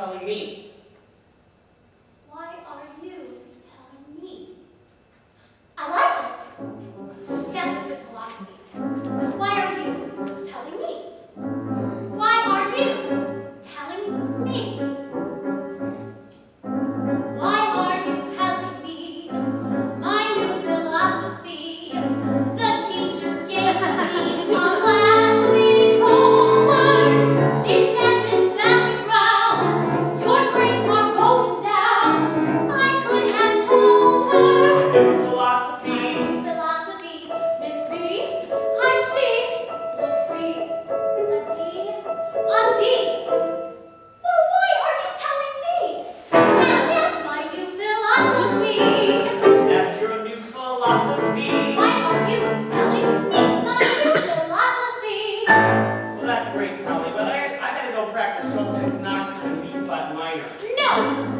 telling me. minor. No!